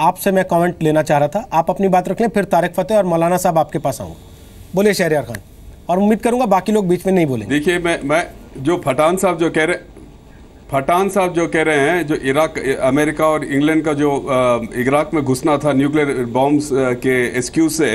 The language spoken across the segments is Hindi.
आपसे मैं कमेंट लेना चाह रहा था। आप अपनी बात रख लें, फिर तारक फतेह और मौलाना साहब आपके पास आऊँगा बोलिए, शहरियार खान। और उम्मीद करूँगा बाकी लोग बीच में नहीं बोलेंगे। देखिए, मैं मैं, जो फटान साहब जो कह रहे फटान साहब जो कह रहे हैं, जो इराक, अमेरिका और इंग्लैंड का जो इराक में घुसना था न्यूक्लियर बॉम्ब्स के एक्सक्यूज से,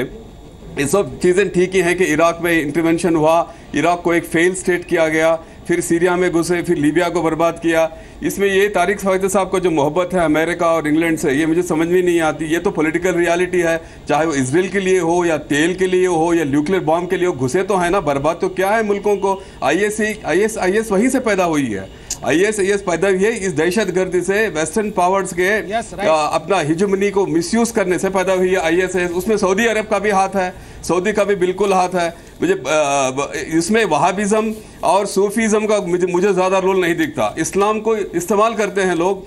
ये सब चीज़ें ठीक ही हैं कि इराक में इंटरवेंशन हुआ, इराक को एक फेल स्टेट किया गया फिर सीरिया में घुसे फिर लीबिया को बर्बाद किया। इसमें ये तारिक फैज साहब का जो मोहब्बत है अमेरिका और इंग्लैंड से ये मुझे समझ में नहीं आती। ये तो पॉलिटिकल रियलिटी है। चाहे वो इसराइल के लिए हो या तेल के लिए हो या न्यूक्लियर बॉम्ब के लिए हो घुसे तो है ना बर्बाद तो क्या है मुल्कों को? I S I S I S वहीं से पैदा हुई है। आई एस आई एस पैदा हुई है इस दहशत गर्दी से वेस्टर्न पावर्स के yes, right. अपना हिजमनी को मिसयूज करने से पैदा हुई है आई एस आई एस उसमें सऊदी अरब का भी हाथ है। सऊदी का भी बिल्कुल हाथ है। मुझे इसमें वहाबिज़म और सूफीज़म का मुझे मुझे ज़्यादा रोल नहीं दिखता। इस्लाम को इस्तेमाल करते हैं लोग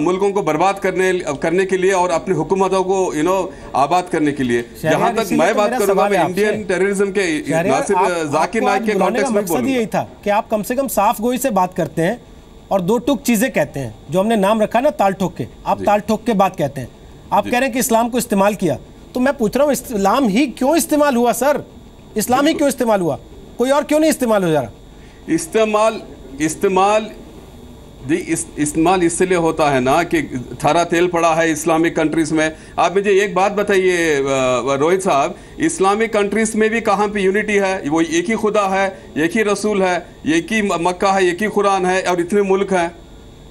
मुल्कों को बर्बाद करने करने के लिए और अपनी हुकूमतों को यू नो आबाद करने के लिए। जहाँ तक मैं तो बात करूँगा इंडियन टेररिज्म के जाकिर नाइक के कॉन्टेक्स्ट में मकसद यही था कि आप कम से कम साफ़ गोई से बात करते हैं और दो टुक चीज़ें कहते हैं। जो हमने नाम रखा ना ताल ठोक के। आप ताल ठोक के बात कहते हैं। आप कह रहे हैं कि इस्लाम को इस्तेमाल किया। तो मैं पूछ रहा हूँ इस्लाम ही क्यों इस्तेमाल हुआ सर? इस्लाम ही क्यों इस्तेमाल हुआ? कोई और क्यों नहीं इस्तेमाल हो जा रहा? इस्तेमाल इस्तेमाल जी इस इस्तेमाल इसलिए होता है ना कि थारा तेल पड़ा है इस्लामिक कंट्रीज़ में। आप मुझे एक बात बताइए रोहित साहब इस्लामिक कंट्रीज़ में भी कहाँ पे यूनिटी है? वो एक ही खुदा है एक ही रसूल है एक ही मक्का है एक ही कुरान है और इतने मुल्क हैं।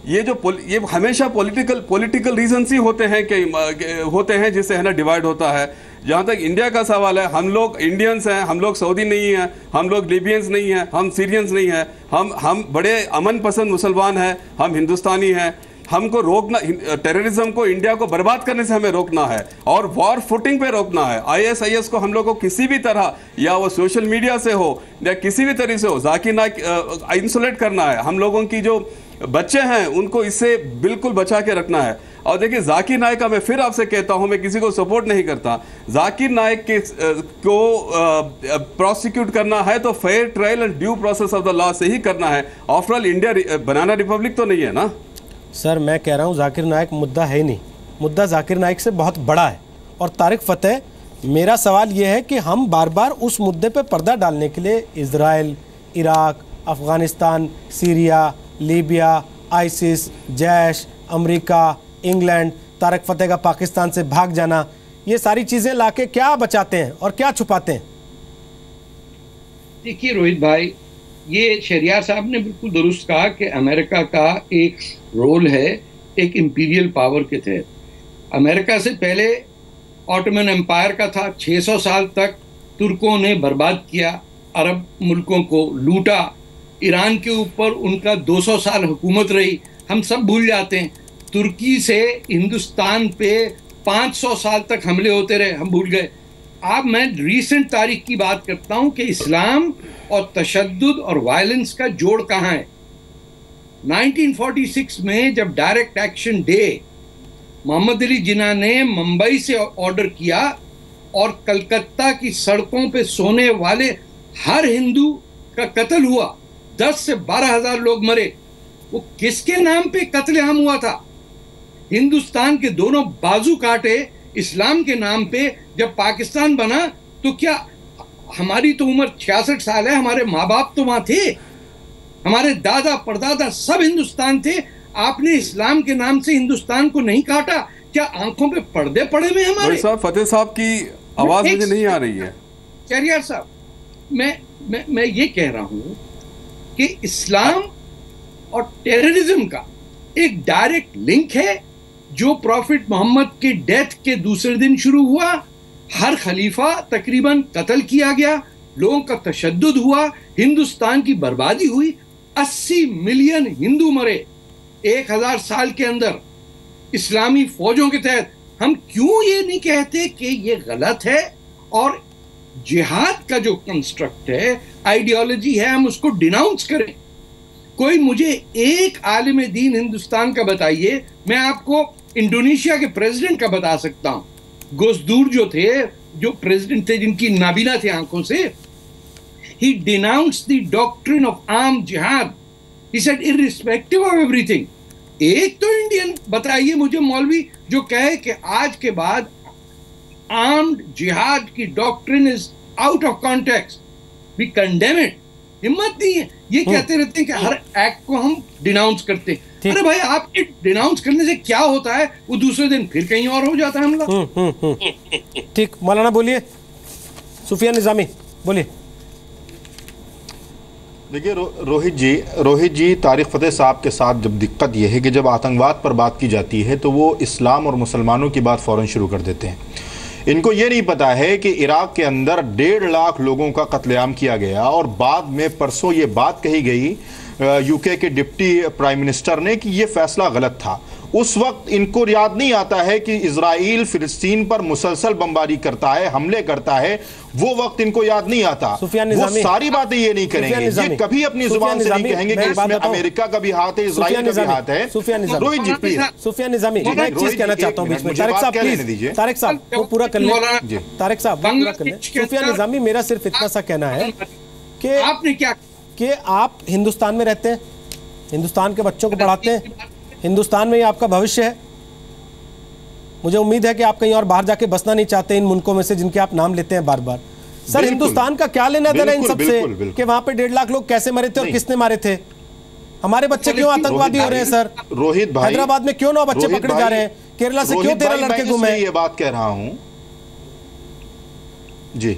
ये जो ये हमेशा पॉलिटिकल पॉलिटिकल रीजन ही होते हैं कि होते हैं जिससे है ना डिवाइड होता है। जहाँ तक इंडिया का सवाल है, हम लोग इंडियंस हैं, हम लोग सऊदी नहीं हैं, हम लोग लिबियंस नहीं हैं, हम सीरियंस नहीं हैं, हम हम बड़े अमन पसंद मुसलमान हैं, हम हिंदुस्तानी हैं। हमको रोकना टेररिज्म को इंडिया को बर्बाद करने से हमें रोकना है और वॉर फुटिंग पे रोकना है। आईएसआईएस को हम लोग को किसी भी तरह, या वो सोशल मीडिया से हो, या किसी भी तरीके से हो, जाकिर नाइक इंसुलेट करना है। हम लोगों की जो बच्चे हैं, उनको इससे बिल्कुल बचा के रखना है। और देखिए, जाकिर नायक का मैं फिर आपसे कहता हूँ, मैं किसी को सपोर्ट नहीं करता। जाकिर नायक के को प्रोसिक्यूट करना है तो fair trial and due process of the law से ही करना है। ऑफरऑल इंडिया बनाना रिपब्लिक तो नहीं है ना? सर, मैं कह रहा हूँ, जाकिर नायक मुद्दा है नहीं। मुद्दा जाकिर नायक से बहुत बड़ा है। और तारिक फतेह, मेरा सवाल यह है कि हम बार बार उस मुद्दे पर पर्दा डालने के लिए Israel Iraq, Afghanistan, Syria Libya, ISIS, Jaish, America, England, Tarek Fatah का पाकिस्तान से भाग जाना, ये सारी चीज़ें लाके क्या बचाते हैं और क्या छुपाते हैं? देखिए रोहित भाई, ये शरियार साहब ने बिल्कुल दुरुस्त कहा कि अमेरिका का एक रोल है, एक इंपीरियल पावर के तहत। अमेरिका से पहले ऑटोमन एम्पायर का था 600 साल तक तुर्कों ने बर्बाद किया, अरब मुल्कों को लूटा ईरान के ऊपर उनका 200 साल हुकूमत रही। हम सब भूल जाते हैं। तुर्की से हिंदुस्तान पे 500 साल तक हमले होते रहे। हम भूल गए। अब मैं रीसेंट तारीख की बात करता हूँ कि इस्लाम और तशद और वायलेंस का जोड़ कहाँ है। 1946 में जब direct action day Mohammad Ali Jinnah ने मुंबई से ऑर्डर किया और कलकत्ता की सड़कों पे सोने वाले हर हिंदू का कत्ल हुआ। दस से बारह हज़ार लोग मरे। वो किसके नाम पे कत्लेआम हुआ था? हिंदुस्तान के दोनों बाजू काटे इस्लाम के नाम पे जब पाकिस्तान बना तो क्या हमारी तो उम्र छियासठ साल है हमारे माँ बाप तो वहाँ थे? हमारे दादा परदादा सब हिंदुस्तान थे। आपने इस्लाम के नाम से हिंदुस्तान को नहीं काटा? क्या आँखों पे पर्दे पड़े हुए हमारे? साहब फतेह साहब की आवाज़ मुझे नहीं आ रही है। चरियार साहब मैं मैं मैं ये कह रहा हूँ कि इस्लाम और टेररिज्म का एक डायरेक्ट लिंक है, जो प्रॉफिट मोहम्मद के डेथ के दूसरे दिन शुरू हुआ। हर खलीफा तकरीबन कत्ल किया गया, लोगों का तशद हुआ, हिंदुस्तान की बर्बादी हुई 80 मिलियन हिंदू मरे। एक हज़ार साल के अंदर इस्लामी फौजों के तहत हम क्यों ये नहीं कहते कि ये गलत है? और जिहाद का जो कंस्ट्रक्ट है आइडियोलॉजी है, हम उसको डिनाउंस करें। कोई मुझे एक आलिम दीन हिंदुस्तान का बताइए, मैं आपको इंडोनेशिया के प्रेसिडेंट का बता सकता हूँ। गोसदूर जो थे, जो प्रेसिडेंट थे, जिनकी नाबीना थे आँखों से ही denounce the doctrine of arm जिहाद इरिस्पेक्टिव ऑफ़ एवरीथिंग एक तो इंडियन बताइए मुझे, मौलवी, जो कहे कि आज के बाद आर्म्ड जिहाद की doctrine is out of context we condemn it हिम्मत नहीं है। ये कहते रहते हैं कि हर एक्ट को हम डिनाउंस करते हैं। अरे भाई आप डिनाउंस करने से क्या होता है? वो दूसरे दिन फिर कहीं और हो जाता है हमला। हम्म, हम्म, हम्म। ठीक मौलाना बोलिए। सुफिया निजामी बोलिए। देखिए रो, रोहित जी रोहित जी तारिक फतेह साहब के साथ जब दिक्कत यह है कि जब आतंकवाद पर बात की जाती है तो वो इस्लाम और मुसलमानों की बात फ़ौरन शुरू कर देते हैं। इनको ये नहीं पता है कि इराक के अंदर डेढ़ लाख लोगों का कत्लेआम किया गया और बाद में परसों ये बात कही गई यूके के डिप्टी प्राइम मिनिस्टर ने कि ये फैसला गलत था। उस वक्त इनको याद नहीं आता है कि इसराइल फिलिस्तीन पर मुसलसल बमबारी करता है हमले करता है वो वक्त इनको याद नहीं आता। वो सारी बातें ये नहीं करेंगे। ये कभी अपनी ज़ुबान से नहीं कहेंगे कि इसमें अमेरिका का भी हाथ है इसराइल का भी हाथ है। रोहित जी प्लीज़। सुफिया निजामी मैं एक चीज़ कहना चाहता हूँ बीच में। तारिक साहब प्लीज़। तारिक साहब वो पूरा कर ले। जी। तारिक साहब वो पूरा कर ले। सुफिया निजामी मेरा सिर्फ़ इतना सा कहना है कि आपने क्या कि आप हिंदुस्तान में रहते हैं हिंदुस्तान के बच्चों को पढ़ाते हैं हिंदुस्तान में ही आपका भविष्य है। मुझे उम्मीद है कि आप कहीं और बाहर जाके बसना नहीं चाहते इन मुल्कों में से जिनके आप नाम लेते हैं बार बार सर हिंदुस्तान का क्या लेना देना इन सबसे। कि वहाँ पे डेढ़ लाख लोग कैसे मरे थे और किसने मारे थे? हमारे बच्चे क्यों आतंकवादी हो रहे हैं सर? रोहित भाई हैदराबाद में क्यों नौ बच्चे पकड़े जा रहे हैं? केरला से क्यों तेरह लड़के मैं गुम इसलिए ये बात कह रहा हूँ। जी।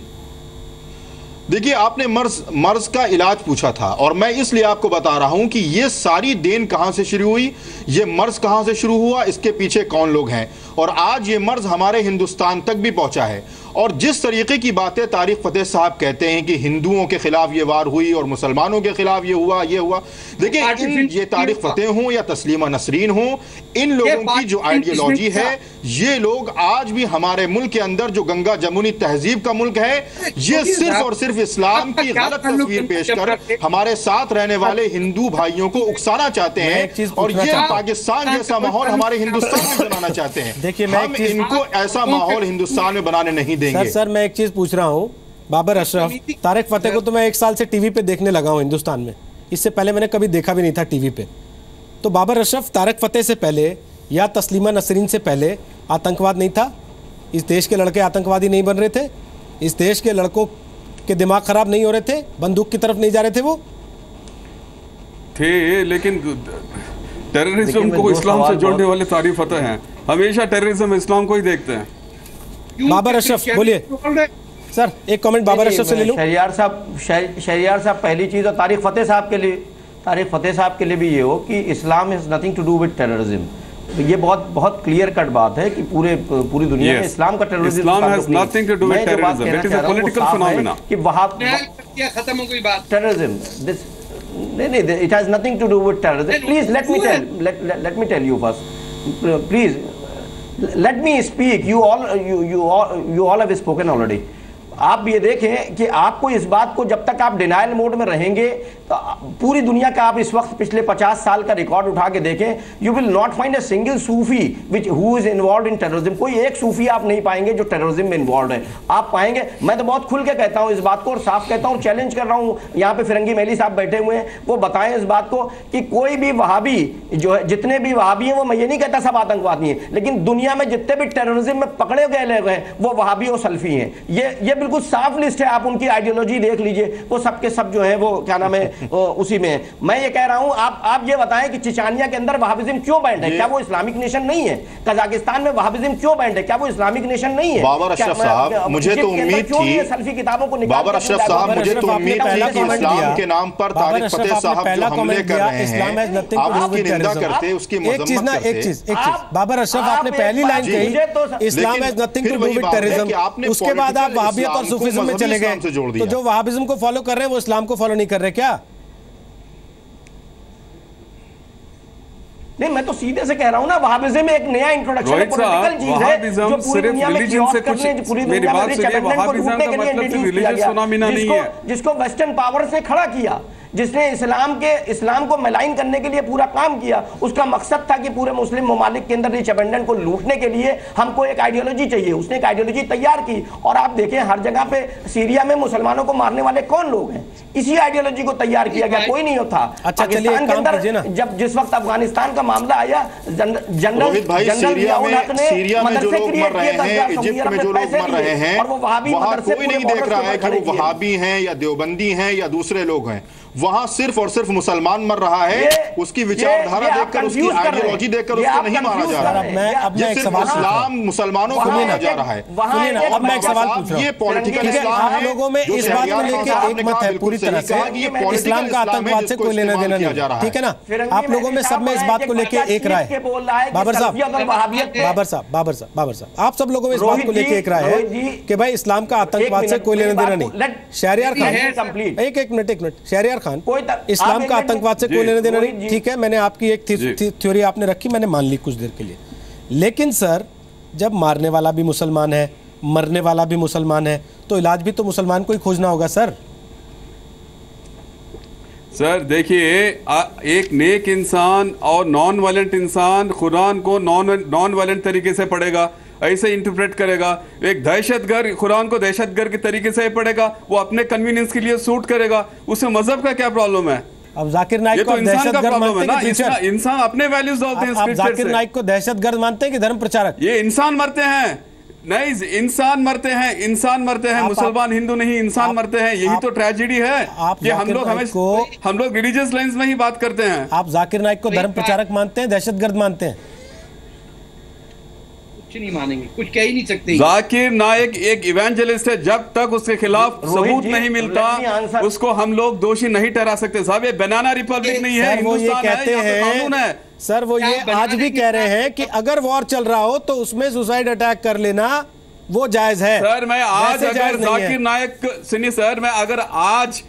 देखिए, आपने मर्ज मर्ज का इलाज पूछा था और मैं इसलिए आपको बता रहा हूँ कि ये सारी देन कहाँ से शुरू हुई, ये मर्ज कहाँ से शुरू हुआ, इसके पीछे कौन लोग हैं? और आज ये मर्ज हमारे हिंदुस्तान तक भी पहुँचा है। और जिस तरीके की बातें तारिक फतेह साहब कहते हैं कि हिंदुओं के खिलाफ ये वार हुई और मुसलमानों के खिलाफ ये हुआ ये हुआ। देखिए ये तारिक फतेह हों या तस्लीमा नसरीन हों इन लोगों की जो आइडियोलॉजी है ये लोग आज भी हमारे मुल्क के अंदर जो गंगा जमुनी तहजीब का मुल्क है ये सिर्फ़ और सिर्फ़ इस्लाम की गलत तस्वीर पेश कर हमारे साथ रहने वाले हिंदू भाइयों को उकसाना चाहते हैं और ये पाकिस्तान जैसा माहौल हमारे हिंदुस्तान में बनाना चाहते हैं। देखिए, मैं हम इनको ऐसा माहौल हिंदुस्तान में बनाने नहीं सर देंगे। सर सर मैं एक चीज़ पूछ रहा हूँ। बाबर अशरफ तारक फतेह को तो मैं एक साल से टीवी पे देखने लगा हूँ हिंदुस्तान में। इससे पहले मैंने कभी देखा भी नहीं था टीवी पे। तो बाबर अशरफ तारक फतेह से पहले या तस्लीमा नसरीन से पहले आतंकवाद नहीं था? इस देश के लड़के आतंकवादी नहीं बन रहे थे? इस देश के लड़कों के दिमाग खराब नहीं हो रहे थे? बंदूक की तरफ़ नहीं जा रहे थे वो? थे लेकिन टेररिज्म को इस्लाम से जोड़ने वाले तारीफ़ फतेह हैं। हमेशा टेररिज्म इस्लाम को ही देखते हैं। बाबर अशरफ, बोलिए। सर एक कमेंट बाबर अशरफ से ले लूँ। शहरियार साहब शह- शहरियार साहब पहली चीज़ और तारिक फतेह साहब के लिए तारिक फतेह साहब के लिए भी ये हो कि Islam is nothing to do with terrorism तो ये बहुत बहुत क्लियर कट बात है कि पूरे पूरी दुनिया में इस्लाम का टेररिज्म का मैं वहाँ खत्म हो गई बात। terrorism this नहीं नहीं it has nothing to do with terrorism. Then please let me who tell is- let, let, let let me speak. You all you you all you all have spoken already आप ये देखें कि आपको इस बात को जब तक आप डिनाइल मोड में रहेंगे तो पूरी दुनिया का आप इस वक्त पिछले 50 साल का रिकॉर्ड उठा के देखें you will not find a single sufi which who is involve in terrorism कोई एक सूफी आप नहीं पाएँगे जो टेररिज्म में इन्वॉल्व है। आप पाएँगे, मैं तो बहुत खुल के कहता हूँ इस बात को और साफ़ कहता हूँ चैलेंज कर रहा हूँ, यहाँ पे फिरंगी मेली साहब बैठे हुए हैं, वो बताएँ इस बात को कि कोई भी वहाबी जो है, जितने भी वहाबी हैं, वो मैं ये नहीं कहता सब आतंकवादी हैं, लेकिन दुनिया में जितने भी टेररिज्म में पकड़े गए लोग हैं, वो वहाबी और सल्फी हैं। ये ये बिल्कुल साफ़ लिस्ट है आप उनकी आइडियोलॉजी देख लीजिए। वो सबके सब जो है वो क्या नाम है उसी में है। मैं ये कह रहा हूँ आप आप ये बताएँ कि चिचानिया के अंदर वहाबिज्म क्यों बैंड है? क्या वो इस्लामिक नेशन नहीं है? कजाकिस्तान में वहाबिज्म क्यों बैंड है? क्या वो इस्लामिक नेशन नहीं है? बाबर अशरफ साहब, मुझे तो उम्मीद थी- सल्फी किताबों को बाबर अशरफ साहब मुझे तो उम्मीद थी कि इस्लाम के नाम पर तारिक फतेह साहब जो हमले कर रहे हैं। आप उसकी निंदा करते उसकी एक चीज़ ना एक चीज़ एक चीज़। बाबर अशरफ आपने पहली लाइन कही तो- Islam has nothing to do with terrorism उसके बाद आप political और सूफिज्म में चले इस्लाम से जोड़ गए तो जो वहाबिज्म को फॉलो कर रहे हैं वो इस्लाम को फॉलो नहीं कर रहे क्या? नहीं मैं तो सीधे से कह रहा हूँ ना वहाबिज्म एक नया इंट्रोडक्शन है पॉलिटिकल चीज़ है जो पूरी दुनिया में से कुछ- पूरी दुनिया में को के लिए मतलब किया गया। जिसको- जिसको वेस्टर्न पावर्स ने खड़ा किया। जिसने इस्लाम के इस्लाम को मलाइन करने के लिए पूरा काम किया उसका मकसद था कि पूरे मुस्लिम ममालिक के अंदर रिच अबेंडन को लूटने के लिए हमको एक आइडियोलॉजी चाहिए। उसने एक आइडियोलॉजी तैयार की और आप देखें हर जगह पे सीरिया में मुसलमानों को मारने वाले कौन लोग हैं? इसी आइडियोलॉजी को तैयार किया गया कोई नहीं होता अच्छा, पाकिस्तान के काम कीजिए ना। अंदर जब जिस वक्त अफ़गानिस्तान का मामला आया जनरल जनरल ने मदरसे किए, हैं हैं और वो वहाबी मदरसे नहीं देख रहा है कि वो वहाबी हैं या देवबंदी हैं या दूसरे लोग हैं। वहाँ सिर्फ़ और सिर्फ़ मुसलमान मर रहा है उसकी विचारधारा देखकर उसकी। आइडियोलॉजी देखकर उसको नहीं मारा जा रहा हैं। अब मैं ये सिर्फ़ सवाल पूछ रहा हूँ। इस्लाम मुसलमानों को मारा जा रहा है अब मैं एक सवाल पूछ रहा हूँ। ये पॉलिटिकल इस्लाम है लोगों में इस बात को लेके साहब एक ने मत कहा, है पूरी तरह ये से इस्लाम का आतंकवाद से कोई लेना देना नहीं रहा है। ठीक है ना आप लोगों में सब में इस बात को लेके एक राय के बोल रहा है बाबर साहब बाबर साहब बाबर साहब बाबर साहब आप सब लोगों में इस बात को लेके एक राय है कि भाई इस्लाम का आतंकवाद से कोई लेना देना नहीं शहरियार खान एक एक मिनट एक मिनट शहरियार खान। कोई इस्लाम का आतंकवाद से कोई लेना देना नहीं। ठीक है मैंने आपकी एक थ्योरी आपने रखी मैंने मान ली कुछ देर के लिए। लेकिन सर जब मारने वाला भी मुसलमान है मरने वाला भी मुसलमान है तो इलाज भी तो मुसलमान को ही खोजना होगा सर। सर देखिए एक नेक इंसान और नॉन वायलेंट इंसान कुरान को नॉन नॉन वायलेंट तरीके से पढ़ेगा। ऐसे इंटरप्रेट करेगा। एक दहशतगर्द कुरान को दहशतगर्द के तरीके से पढ़ेगा वो अपने कन्वीनियंस के लिए सूट करेगा। उसमें मज़हब का क्या प्रॉब्लम है? अब जाकिर नाइक को तो आप इंसान दहशतगर्द मानते हैं इंसान, अपने वैल्यूज़ डालते हैं जाकिर नाइक को दहशतगर्द मानते हैं कि धर्म प्रचारक? ये इंसान मरते हैं। नहीं इंसान मरते हैं इंसान मरते हैं मुसलमान हिंदू नहीं इंसान आप- मरते हैं। यही तो ट्रेजिडी है। आप कि हम लोग हमें को- हम लोग रिलीजियस लाइंस में ही बात करते हैं। आप जाकिर नाइक को धर्म प्रचारक मानते हैं दहशतगर्द मानते हैं? कुछ नहीं मानेंगे कुछ कह ही नहीं सकते जाकिर नायक एक इवेंजलिस्ट है जब तक उसके खिलाफ सबूत नहीं मिलता. उसको हम लोग दोषी नहीं ठहरा सकते साहब ये बनाना रिपब्लिक नहीं है सर वो ये हिंदुस्तान है कानून है सर वो ये आज भी कह रहे हैं कि अगर वॉर चल रहा हो तो उसमें सुसाइड अटैक कर लेना वो जायज़ है सर मैं आज अगर। जाकिर नायक सुनिए सर मैं अगर आज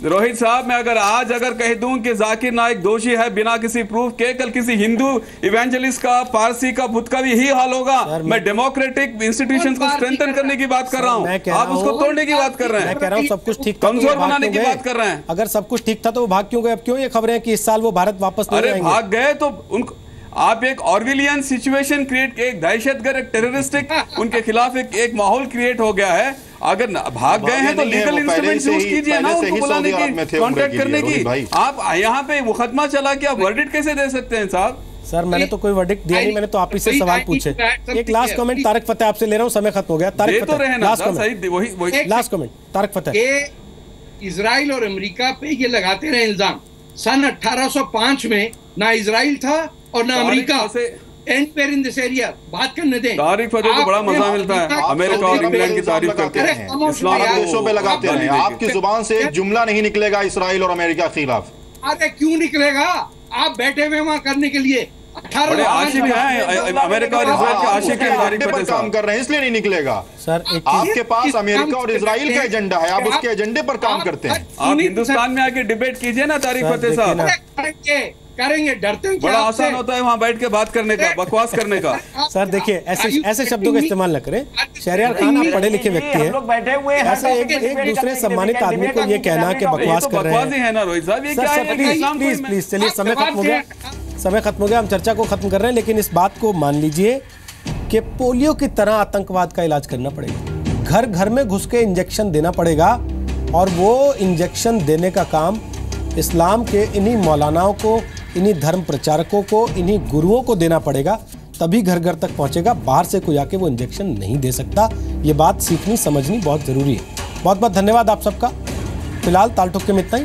रोहित साहब मैं अगर आज अगर कह दूँ कि जाकिर नायक दोषी है बिना किसी प्रूफ के कल किसी हिंदू इवेंजलिस्ट का पारसी का बुत का भी यही हाल होगा। मैं डेमोक्रेटिक इंस्टीट्यूशन को स्ट्रेंथन करने की बात कर रहा हूँ। आप उसको तोड़ने की बात कर रहे मैं हैं कह रहा हूँ सब कुछ ठीक तो कमज़ोर बनाने की बात कर रहे हैं। अगर सब कुछ ठीक था तो वो भाग क्यों गए? अब क्यों ये खबरें हैं कि इस साल वो भारत वापस अरे भाग गए तो उनको आप एक ऑर्विलियन सिचुएशन क्रिएट एक दहशतगर्द एक टेररिस्टिक उनके खिलाफ एक एक माहौल क्रिएट हो गया है। अगर भाग गए हैं तो लीगल इंस्ट्रूमेंट यूज़ कीजिए ना उनको बुलाने की थे उम्र कांटेक्ट के करने की। आप यहाँ पे मुकदमा चला के आप वर्डिट कैसे दे सकते हैं साहब? सर मैंने तो कोई वर्डिक्ट दिया नहीं मैंने तो आप ही से सवाल पूछे। एक लास्ट कमेंट तारक फतेह आपसे ले रहा हूँ समय खत्म हो गया। तारक तो रहे फतेह लास्ट कमेंट वही वही last comment Tarek Fatah. Israel और अमेरिका पे ये लगाते रहे इल्ज़ाम। सन 1805 में ना इसराइल था और ना America. And pair in this area बात करने दें। तारिक फतेह को बड़ा मज़ा मिलता है। अमेरिका और इंग्लैंड की तारीफ़ करते हैं। इस्लाम देशों पे लगाते देके। आपकी ज़ुबान से एक जुमला नहीं निकलेगा इसराइल और अमेरिका के खिलाफ। अरे क्यों निकलेगा? आप बैठे हुए वहाँ करने के लिए। हैं अमेरिका और इसराइल के आशिक हैं पर काम कर रहे हैं इसलिए नहीं निकलेगा। सर आपके पास अमेरिका और इसराइल का एजेंडा है। आप उसके एजेंडे पर काम करते हैं। आप हिंदुस्तान में आके डिबेट कीजिए ना सर, फतेह साहब। करेंगे डरते हैं बड़ा आसान होता है वहाँ बैठ के बात करने का बकवास करने का। सर देखिए ऐसे ऐसे शब्दों का इस्तेमाल न करें। शहरियार खान आप पढ़े लिखे व्यक्ति हम हैं। लोग बैठे हुए हैं ऐसे एक एक दूसरे सम्मानित आदमी को ये कहना कि बकवास कर रहे हैं। ना रोहित साहब sir sir please please please चलिए समय खत्म हो। गया। समय खत्म हो गया हम चर्चा को खत्म कर रहे हैं लेकिन इस बात को मान लीजिए कि पोलियो की तरह आतंकवाद का इलाज करना पड़ेगा। घर घर में घुस के इंजेक्शन देना पड़ेगा और वो इंजेक्शन देने का काम इस्लाम के इन्हीं मौलानाओं को इन्हीं धर्म प्रचारकों को, इन्हीं गुरुओं को देना पड़ेगा, तभी घर घर तक पहुंचेगा, बाहर से कोई आके वो इंजेक्शन नहीं दे सकता। ये बात सीखनी, समझनी बहुत ज़रूरी है। बहुत बहुत धन्यवाद आप सबका। फ़िलहाल तालटुक के में इतना ही।